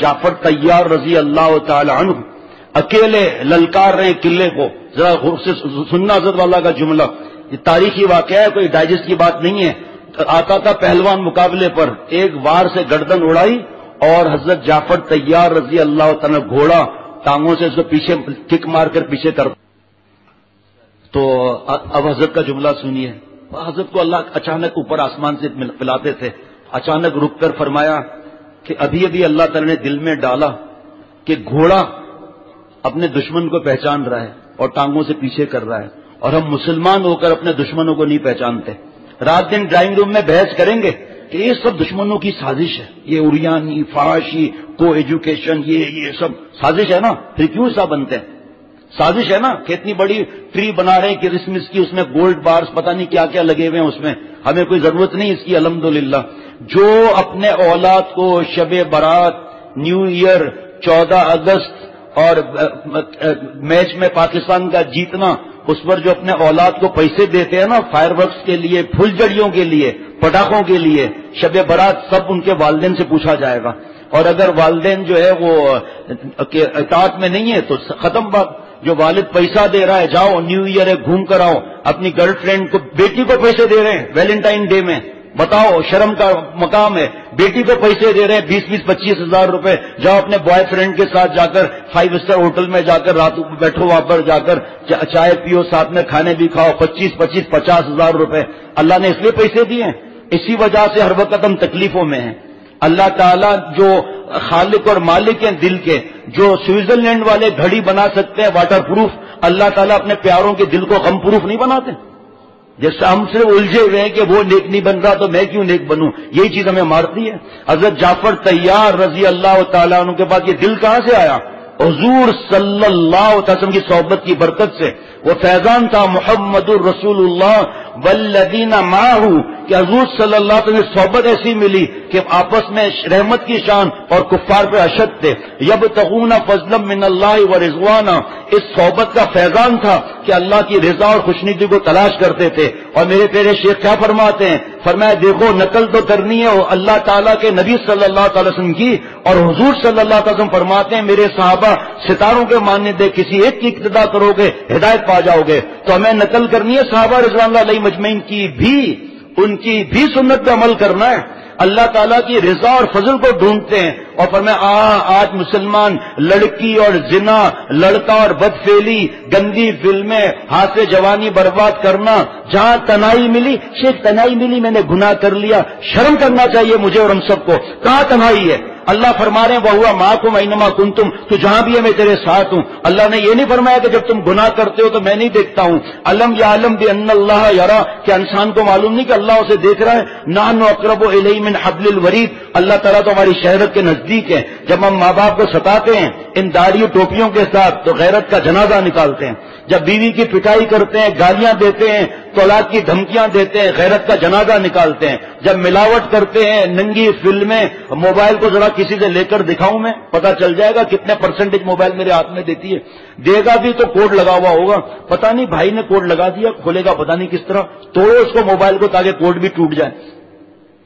جعفر طیار رضی اللہ تعالی عنہ اکیلے للکار رہے قلعے کو۔ ذرا غور سے سننا حضرت والا کا جملہ۔ یہ تاریخی واقعہ ہے، کوئی ڈائجسٹ کی بات نہیں ہے۔ آتا تھا پہلوان مقابلے پر۔ ایک وار سے گردن اڑائی اور حضرت جعفر طیار رضی اللہ تعالی گھوڑا ٹانگوں سے اس کو پیچھے کک مار کر پیچھے کر تو اب حضرت کا جملہ سنیے۔ حضرت کو اللہ اچانک اوپر آسمان سے پلاتے تھے۔ اچانک رک کر فرمایا کہ ابھی ابھی اللہ تعالی نے دل میں ڈالا کہ گھوڑا اپنے دشمن کو پہچان رہا ہے اور ٹانگوں سے پیچھے کر رہا ہے اور ہم مسلمان ہو کر اپنے دشمنوں کو نہیں پہچانتے۔ رات دن ڈرائنگ روم میں بحث کریں گے کہ یہ سب دشمنوں کی سازش ہے۔ یہ اریانی فاشی کو ایجوکیشن، یہ یہ سب سازش ہے نا؟ پھر کیوں سا بنتے ہیں؟ سازش ہے نا کہ اتنی بڑی ٹری بنا رہے ہیں کرسمس کی اس میں گولڈ بارس پتہ نہیں کیا کیا لگے ہوئے ہیں اس میں۔ ہمیں کوئی ضرورت نہیں اس کی، الحمدللہ۔ جو اپنے اولاد کو شب برات نیو ایئر، چودہ اگست اور میچ میں پاکستان کا جیتنا، اس پر جو اپنے اولاد کو پیسے دیتے ہیں نا، فائر ورکس کے لیے پھل جڑیوں کے لیے، پٹاخوں کے لیے، شب برات سب ان کے والدین سے پوچھا جائے گا۔ اور اگر والدین جو ہے وہ اطاعت میں نہیں ہے تو ختم بات، جو والد پیسہ دے رہا ہے، جاؤ، نیو ایئر ہے، گھوم کر آؤ، اپنی گرل فرینڈ کو بیٹی کو پیسے دے رہے ہیں، ویلنٹائن ڈے میں۔ بتاؤ، شرم کا مقام ہے۔ بیٹی کو پیسے دے رہے ہیں، بیس بیس پچیس ہزار روپے۔ جاؤ اپنے بوائے فرینڈ کے ساتھ جا کر فائیو اسٹار ہوٹل میں جا کر، رات بیٹھو وہاں پر جا کر چائے پیو، ساتھ میں کھانے بھی کھاؤ۔ پچیس پچیس پچاس ہزار روپے۔ اللہ نے اس لیے پیسے دیے ہیں۔ اسی وجہ سے ہر وقت ہم تکلیفوں میں ہیں۔ اللہ تعالیٰ جو خالق اور مالک ہیں دل کے، جو سوئٹزرلینڈ والے گھڑی بنا سکتے ہیں واٹر پروف اللہ تعالیٰ اپنے پیاروں کے دل کو غم پروف نہیں بناتے۔ جیسے ہم سے الجھے ہوئے ہیں کہ وہ نیک نہیں بن رہا تو میں کیوں نیک بنوں؟ یہی چیز ہمیں مارتی ہے۔ حضرت جعفر تیار رضی اللہ تعالیٰ عنہ کے بعد یہ دل کہاں سے آیا؟ حضور صلی اللہ وسلم کی صحبت کی برکت سے۔ وہ فیضان تھا، محمد الرسول اللہ ولدین ماہ کہ حضور صلی اللہ علیہ وسلم صحبت ایسی ملی کہ آپس میں رحمت کی شان اور کفار پہ اشد تھے۔ یب تغون فضلم من اللہ و رضوانہ۔ اس صحبت کا فیضان تھا کہ اللہ کی رضا اور خوشنیدی کو تلاش کرتے تھے۔ اور میرے پیرے شیخ، کیا فرماتے ہیں؟ فرمایا، دیکھو، نقل تو کرنی ہے اللہ تعالیٰ کے نبی صلی اللہ تعالی وسلم کی اور حضور صلی اللہ تعالی وسلم فرماتے ہیں، میرے صحابہ، ستاروں کے ماننے دے، کسی ایک کی ابتدا کرو گے، ہدایت پا جاؤ گے۔ تو ہمیں نقل کرنی ہے، صحابہ رضوان اللہ علیہ مجمعین کی بھی، ان کی بھی سنت پہ عمل کرنا ہے۔ اللہ تعالیٰ کی رضا اور فضل کو ڈھونڈتے ہیں۔ اور پر میں آج مسلمان لڑکی اور زنا، لڑکا اور بد فیلی گندی فلمیں، ہاتھ سے جوانی برباد کرنا، جہاں تنائی ملی، شیخ تنائی ملی، میں نے گناہ کر لیا۔ شرم کرنا چاہیے مجھے اور ہم سب کو۔ کہاں تنائی ہے؟ اللہ فرما رہے ہیں وہ ہوا ماں کو مینما کن تم تو جہاں بھی ہے میں تیرے ساتھ ہوں۔ اللہ نے یہ نہیں فرمایا کہ جب تم گناہ کرتے ہو تو میں نہیں دیکھتا ہوں۔ علم یا علم بھی ان اللہ یارا کہ انسان کو معلوم نہیں کہ اللہ اسے دیکھ رہا ہے۔ نان و اقرب و من حبل الورید۔ اللہ تعالیٰ تو ہماری شہرت کے نزدیک ہے جب ہم ماں باپ کو ستاتے ہیں، ان داڑھی ٹوپیوں کے ساتھ تو غیرت کا جنازہ نکالتے ہیں۔ جب بیوی کی پٹائی کرتے ہیں، گالیاں دیتے ہیں اولاد کی دھمکیاں دیتے ہیں، غیرت کا جنازہ نکالتے ہیں۔ جب ملاوٹ کرتے ہیں ننگی فلمیں موبائل کو ذرا کسی سے لے کر دکھاؤں میں پتا چل جائے گا کتنے پرسنٹیج موبائل میرے ہاتھ میں دیتی ہے۔ دے گا بھی تو کوڈ لگا ہوا ہوگا۔ پتا نہیں بھائی نے کوڈ لگا دیا کھولے گا پتا نہیں کس طرح۔ توڑو اس کو موبائل کو تاکہ کوڈ بھی ٹوٹ جائے۔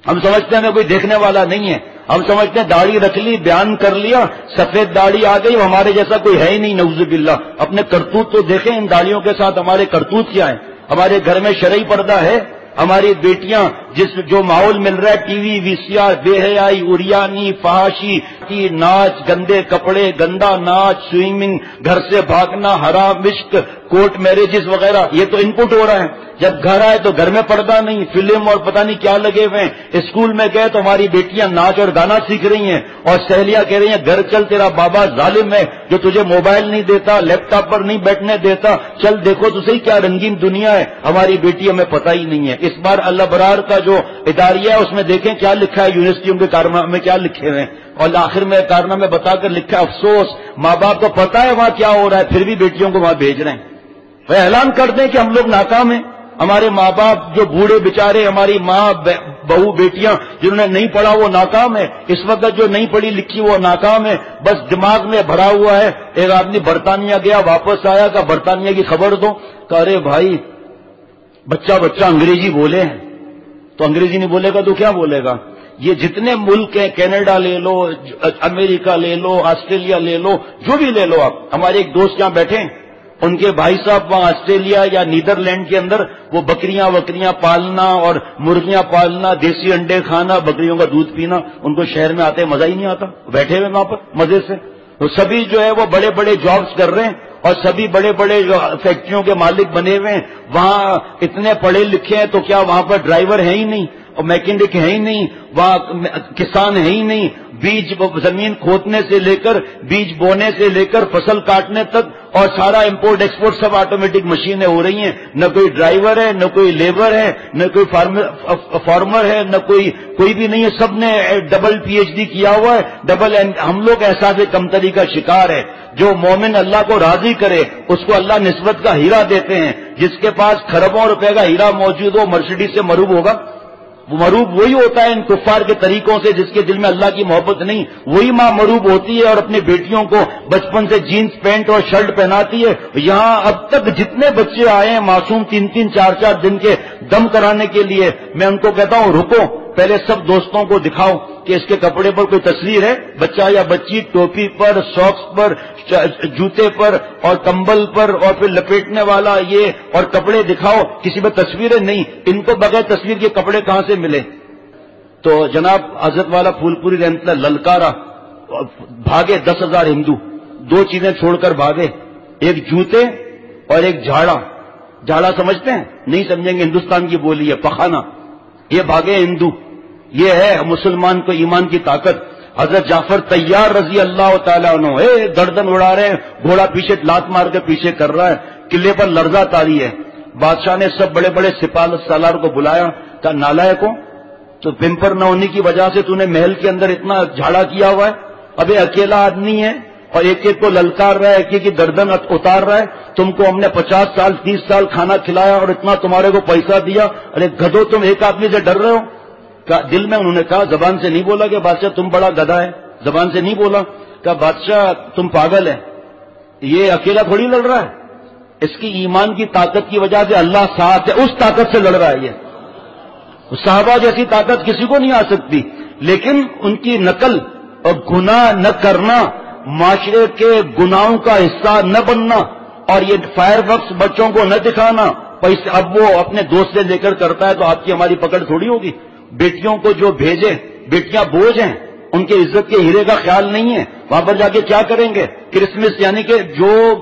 ہم سمجھتے ہیں کوئی دیکھنے والا نہیں ہے۔ ہم سمجھتے ہیں داڑھی رکھ لی، بیان کر لیا، سفید داڑھی آ گئی، ہمارے جیسا کوئی ہے ہی نہیں نوز باللہ۔ اپنے کرتوت تو دیکھیں، ان داڑیوں کے ساتھ ہمارے کرتوت کیا ہے ہمارے گھر میں شرعی پردہ ہے ہماری بیٹیاں جس جو ماحول مل رہا ہے، ٹی وی وی سی آر، بے حیائی اریانی فحاشی کی ناچ، گندے کپڑے، گندا ناچ، سوئمنگ، گھر سے بھاگنا، حرام مشک کورٹ میرجز وغیرہ، یہ تو ان پٹ ہو رہا ہے۔ جب گھر آئے تو گھر میں پردہ نہیں، فلم اور پتہ نہیں کیا لگے ہوئے ہیں۔ اسکول میں گئے تو ہماری بیٹیاں ناچ اور گانا سیکھ رہی ہیں اور سہیلیاں کہہ رہی ہیں، گھر چل تیرا بابا ظالم ہے جو تجھے موبائل نہیں دیتا، لیپ ٹاپ پر نہیں بیٹھنے دیتا۔ چل دیکھو تو صحیح کیا رنگین دنیا ہے، ہماری بیٹی ہمیں پتہ ہی نہیں ہے۔ اس بار اللہ برار کا جو اداریہ ہے، اس میں دیکھیں کیا لکھا ہے یونیورسٹیوں کے کارنامے میں، کیا لکھے ہوئے ہیں۔ اور آخر میں کارنامے بتا کر لکھا ہے، افسوس، ماں باپ کو پتا ہے وہاں کیا ہو رہا ہے، پھر بھی بیٹیوں کو وہاں بھیج رہے ہیں۔ وہ اعلان کر دیں کہ ہم لوگ ناکام ہیں۔ ہمارے ماں باپ جو بوڑھے بےچارے ہماری ماں بہو، بیٹیاں، جنہوں نے نہیں پڑھا، وہ ناکام ہے اس وقت جو نہیں پڑھی لکھی، وہ ناکام ہے بس دماغ میں بھرا ہوا ہے۔ ایک آدمی برطانیہ گیا، واپس آیا کہ برطانیہ کی خبر دو کہ ارے بھائی، بچہ بچہ انگریزی بولے ہیں۔ تو انگریزی نہیں بولے گا تو کیا بولے گا؟ یہ جتنے ملک ہیں، کینیڈا لے لو، امریکہ لے لو، آسٹریلیا لے لو، جو بھی لے لو آپ۔ ہمارے ایک دوست یہاں بیٹھے ہیں۔ ان کے بھائی صاحب وہاں آسٹریلیا یا نیدرلینڈ کے اندر وہ بکریاں وکریاں پالنا اور مرغیاں پالنا، دیسی انڈے کھانا، بکریوں کا دودھ پینا، ان کو شہر میں آتے مزہ ہی نہیں آتا۔ بیٹھے ہوئے وہاں پر مزے سے۔ وہ سبھی جو ہے وہ بڑے بڑے جابس کر رہے ہیں۔ اور سبھی بڑے بڑے جو فیکٹریوں کے مالک بنے ہوئے ہیں، وہاں اتنے پڑھے لکھے ہیں تو کیا وہاں پر ڈرائیور ہیں ہی نہیں؟ اور میکینک ہے ہی نہیں وہاں کسان ہے ہی نہیں۔ بیج زمین کھودنے سے لے کر، بیج بونے سے لے کر، فصل کاٹنے تک اور سارا امپورٹ ایکسپورٹ سب آٹومیٹک مشینیں ہو رہی ہیں۔ نہ کوئی ڈرائیور ہے، نہ کوئی لیبر ہے، نہ کوئی فارمر ہے، نہ کوئی کوئی بھی نہیں ہے۔ سب نے ڈبل پی ایچ ڈی کیا ہوا ہے۔ ڈبل ہم لوگ احساس کمتری کا شکار ہے۔ جو مومن اللہ کو راضی کرے، اس کو اللہ نسبت کا ہیرا دیتے ہیں۔ جس کے پاس خربوں روپے کا ہیرا موجود ہو مرسڈی سے مروب ہوگا۔ مروب وہی ہوتا ہے ان کفار کے طریقوں سے جس کے دل میں اللہ کی محبت نہیں، وہی ماں مروب ہوتی ہے اور اپنی بیٹیوں کو بچپن سے جینس پینٹ اور شرٹ پہناتی ہے۔ یہاں اب تک جتنے بچے آئے ہیں معصوم تین تین چار چار دن کے دم کرانے کے لیے، میں ان کو کہتا ہوں، رکو، پہلے سب دوستوں کو دکھاؤ۔ کہ اس کے کپڑے پر کوئی تصویر ہے؟ بچہ یا بچی، ٹوپی پر ساکس پر، جوتے پر اور کمبل پر اور پھر لپیٹنے والا یہ اور کپڑے دکھاؤ، کسی پر تصویریں نہیں۔ ان کو بغیر تصویر کے کپڑے کہاں سے ملے؟ تو جناب، حضرت والا پھول پوری رحمت للکارا بھاگے دس ہزار ہندو۔ دو چیزیں چھوڑ کر بھاگے۔ ایک جوتے اور ایک جھاڑا۔ جھاڑا سمجھتے ہیں؟ نہیں سمجھیں گے، ہندوستان کی بولی ہے پخانا یہ بھاگے ہندو۔ یہ ہے مسلمان کو ایمان کی طاقت۔ حضرت جعفر تیار رضی اللہ تعالیٰ عنہ، اے دردن اڑا رہے ہیں، گھوڑا پیچھے لات مار کے پیچھے کر رہا ہے، قلعے پر لرزہ تاری ہے۔ بادشاہ نے سب بڑے بڑے سپال سالار کو بلایا، کہا نالا کو تو پمپر نہ ہونے کی وجہ سے تو نے محل کے اندر اتنا جھاڑا کیا ہوا ہے۔ ابھی اکیلا آدمی ہے اور ایک ایک کو للکار رہا ہے، ایک ایک گردن اتار رہا ہے۔ تم کو ہم نے پچاس سال، تیس سال کھانا کھلایا اور اتنا تمہارے کو پیسہ دیا۔ ارے گدو تم ایک آدمی سے ڈر رہے ہو؟ دل میں انہوں نے کہا، زبان سے نہیں بولا کہ بادشاہ تم بڑا گدا ہے۔ زبان سے نہیں بولا کہ بادشاہ تم پاگل ہے یہ اکیلا تھوڑی لڑ رہا ہے۔ اس کی ایمان کی طاقت کی وجہ سے اللہ ساتھ ہے، اس طاقت سے لڑ رہا ہے یہ۔ صحابہ جیسی طاقت کسی کو نہیں آ سکتی۔ لیکن ان کی نقل اور گناہ نہ کرنا، معاشرے کے گناہوں کا حصہ نہ بننا اور یہ فائر ورکس بچوں کو نہ دکھانا پیسے اب وہ اپنے دوست سے لے کر کرتا ہے تو آپ کی ہماری پکڑ تھوڑی ہوگی۔ بیٹیوں کو جو بھیجے بیٹیاں بوجھ ہیں، ان کے عزت کے ہیرے کا خیال نہیں ہے۔ وہاں پر جا کے کیا کریں گے؟ کرسمس یعنی کہ جو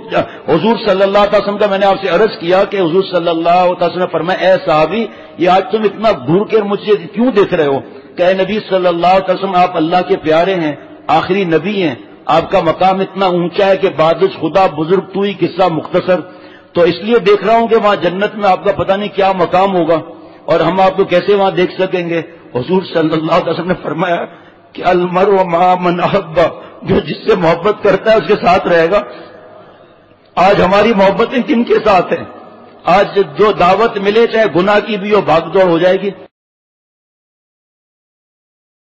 حضور صلی اللہ علیہ وسلم کا میں نے آپ سے عرض کیا کہ حضور صلی اللہ علیہ وسلم فرمایا، اے صحابی، یہ آج تم اتنا گھر کے مجھ سے کیوں دیکھ رہے ہو؟ کہ اے نبی صلی اللہ علیہ وسلم، آپ اللہ کے پیارے ہیں، آخری نبی ہیں، آپ کا مقام اتنا اونچا ہے کہ بادش خدا، بزرگ، تو ہی قصہ مختصر۔ تو اس لیے دیکھ رہا ہوں کہ وہاں جنت میں آپ کا پتہ نہیں کیا مقام ہوگا۔ اور ہم آپ کو کیسے وہاں دیکھ سکیں گے؟ حضور صلی اللہ علیہ وسلم نے فرمایا کہ المر و من احبا جو جس سے محبت کرتا ہے اس کے ساتھ رہے گا۔ آج ہماری محبتیں کن کے ساتھ ہیں؟ آج جو دعوت ملے، چاہے گناہ کی بھی ہو، بھاگ دوڑ ہو جائے گی۔